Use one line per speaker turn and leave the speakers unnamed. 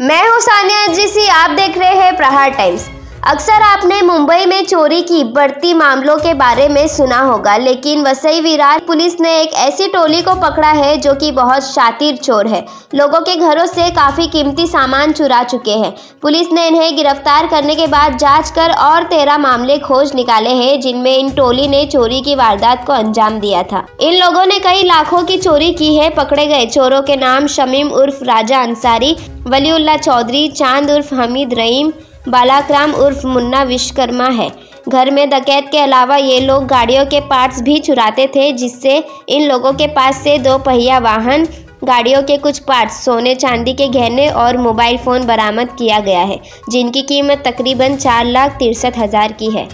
मैं हूँ सानिया जी सी आप देख रहे हैं प्रहार टाइम्स। अक्सर आपने मुंबई में चोरी की, बढ़ती मामलों के बारे में सुना होगा, लेकिन वसई विरार पुलिस ने एक ऐसी टोली को पकड़ा है जो कि बहुत शातिर चोर है। लोगों के घरों से काफ़ी कीमती सामान चुरा चुके हैं। पुलिस ने इन्हें गिरफ़्तार करने के बाद जाँच कर और तेरह मामले खोज निकाले हैं, जिनमें इन टोली ने चोरी की वारदात को अंजाम दिया था। इन लोगों ने कई लाखों की चोरी की है। पकड़े गए चोरों के नाम शमीम उर्फ़ राजा अंसारी वलीउल्ला चौधरी, चाँद उर्फ़ हमीद रहीम बालाक्राम उर्फ़ मुन्ना विश्वकर्मा है। घर में डकैत के अलावा ये लोग गाड़ियों के पार्ट्स भी चुराते थे, जिससे इन लोगों के पास से दो पहिया वाहन, गाड़ियों के कुछ पार्ट्स, सोने चांदी के गहने और मोबाइल फ़ोन बरामद किया गया है, जिनकी कीमत तकरीबन चार लाख तिरसठ हज़ार की है।